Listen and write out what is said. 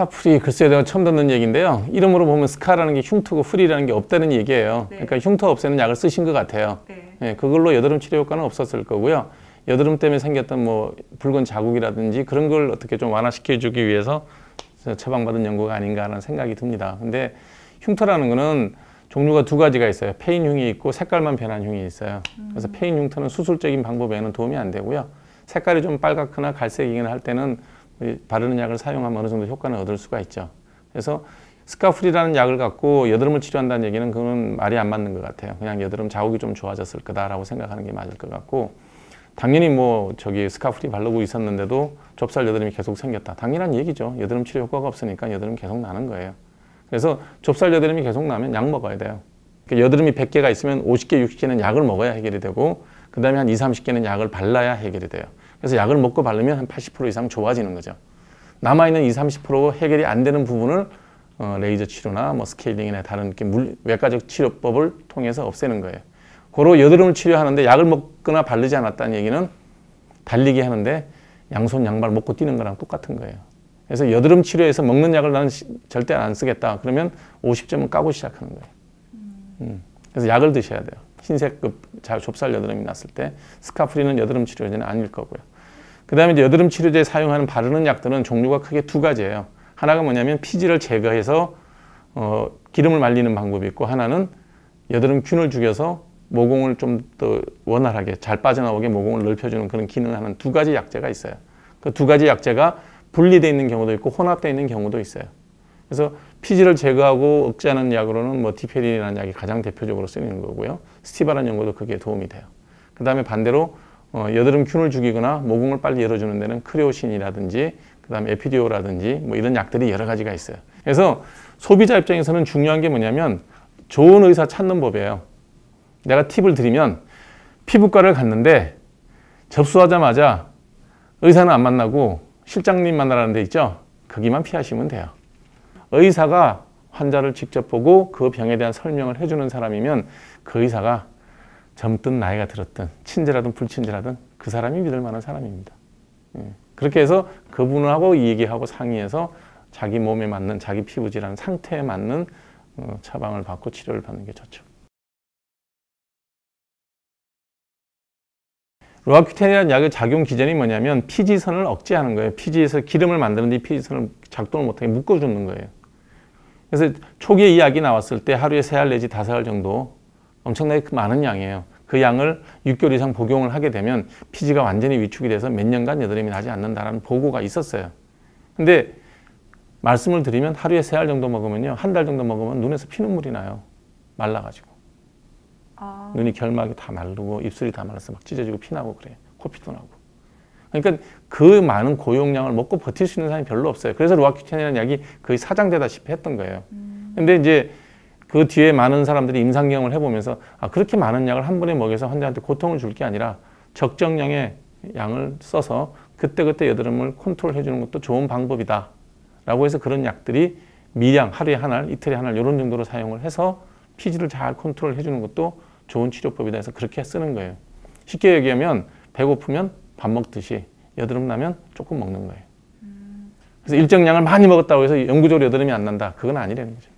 scar free 글쎄요 내가 처음 듣는 얘기인데요. 이름으로 보면 scar라는 게 흉터고 free라는 게 없다는 얘기예요. 네. 그러니까 흉터 없애는 약을 쓰신 것 같아요. 네. 예, 그걸로 여드름 치료 효과는 없었을 거고요. 여드름 때문에 생겼던 뭐 붉은 자국이라든지 그런 걸 어떻게 좀 완화시켜 주기 위해서 처방받은 연고가 아닌가 하는 생각이 듭니다. 근데 흉터라는 거는 종류가 두 가지가 있어요. 패인 흉이 있고 색깔만 변한 흉이 있어요. 그래서 패인 흉터는 수술적인 방법에는 도움이 안 되고요. 색깔이 좀 빨갛거나 갈색이거나 할 때는 이 바르는 약을 사용하면 어느 정도 효과는 얻을 수가 있죠. 그래서 스카프리라는 약을 갖고 여드름을 치료한다는 얘기는 그건 말이 안 맞는 것 같아요. 그냥 여드름 자국이 좀 좋아졌을 거다라고 생각하는 게 맞을 것 같고 당연히 뭐 저기 스카프리 바르고 있었는데도 좁쌀 여드름이 계속 생겼다. 당연한 얘기죠. 여드름 치료 효과가 없으니까 여드름 계속 나는 거예요. 그래서 좁쌀 여드름이 계속 나면 약 먹어야 돼요. 그러니까 여드름이 100개가 있으면 50개, 60개는 약을 먹어야 해결이 되고 그 다음에 한 2, 30개는 약을 발라야 해결이 돼요. 그래서 약을 먹고 바르면 한 80% 이상 좋아지는 거죠. 남아있는 20, 30% 해결이 안 되는 부분을 어, 레이저 치료나 뭐 스케일링이나 다른 이렇게 물, 외과적 치료법을 통해서 없애는 거예요. 고로 여드름을 치료하는데 약을 먹거나 바르지 않았다는 얘기는 달리기 하는데 양손 양발 묶고 뛰는 거랑 똑같은 거예요. 그래서 여드름 치료에서 먹는 약을 나는 시, 절대 안 쓰겠다. 그러면 50점은 까고 시작하는 거예요. 음. 그래서 약을 드셔야 돼요. 흰색급 좁쌀 여드름이 났을 때 스카프리는 여드름 치료제는 아닐 거고요. 그 다음에 이제 여드름 치료제에 사용하는 바르는 약들은 종류가 크게 두 가지예요. 하나가 뭐냐면 피지를 제거해서 어, 기름을 말리는 방법이 있고 하나는 여드름균을 죽여서 모공을 좀 더 원활하게 잘 빠져나오게 모공을 넓혀주는 그런 기능을 하는 두 가지 약제가 있어요. 그 두 가지 약제가 분리되어 있는 경우도 있고 혼합되어 있는 경우도 있어요. 그래서 피지를 제거하고 억제하는 약으로는 뭐 디페린이라는 약이 가장 대표적으로 쓰이는 거고요. 스티바라는 연고도 그게 도움이 돼요. 그 다음에 반대로 어, 여드름 균을 죽이거나 모공을 빨리 열어주는 데는 크레오신이라든지 그 다음에 에피디오라든지 뭐 이런 약들이 여러 가지가 있어요. 그래서 소비자 입장에서는 중요한 게 뭐냐면 좋은 의사 찾는 법이에요. 내가 팁을 드리면 피부과를 갔는데 접수하자마자 의사는 안 만나고 실장님 만나라는 데 있죠? 거기만 피하시면 돼요. 의사가 환자를 직접 보고 그 병에 대한 설명을 해주는 사람이면 그 의사가 젊든 나이가 들었든 친절하든 불친절하든 그 사람이 믿을 만한 사람입니다. 예. 그렇게 해서 그분하고 얘기하고 상의해서 자기 몸에 맞는 자기 피부 질환 상태에 맞는 어, 처방을 받고 치료를 받는 게 좋죠. 로아큐텐이라는 약의 작용 기전이 뭐냐면 피지선을 억제하는 거예요. 피지에서 기름을 만드는데 피지선을 작동을 못하게 묶어주는 거예요. 그래서 초기에 이 약이 나왔을 때 하루에 세 알 내지 다섯 알 정도 엄청나게 많은 양이에요. 그 양을 6개월 이상 복용을 하게 되면 피지가 완전히 위축이 돼서 몇 년간 여드름이 나지 않는다는 보고가 있었어요. 근데 말씀을 드리면 하루에 세 알 정도 먹으면요. 한 달 정도 먹으면 눈에서 피눈물이 나요. 말라가지고. 아, 눈이 결막이 다 마르고 입술이 다 말라서 막 찢어지고 피나고 그래요. 코피도 나고. 그러니까 그 많은 고용량을 먹고 버틸 수 있는 사람이 별로 없어요. 그래서 로아큐텐이라는 약이 거의 사장되다시피 했던 거예요. 근데 이제 그 뒤에 많은 사람들이 임상 경험을 해보면서 아 그렇게 많은 약을 한 번에 먹여서 환자한테 고통을 줄 게 아니라 적정량의 양을 써서 그때그때 여드름을 컨트롤해 주는 것도 좋은 방법이다 라고 해서 그런 약들이 미량 하루에 한 알, 이틀에 한 알 이런 정도로 사용을 해서 피지를 잘 컨트롤 해 주는 것도 좋은 치료법이다 해서 그렇게 쓰는 거예요. 쉽게 얘기하면 배고프면 밥 먹듯이 여드름 나면 조금 먹는 거예요. 그래서 일정량을 많이 먹었다고 해서 영구적으로 여드름이 안 난다. 그건 아니라는 거죠.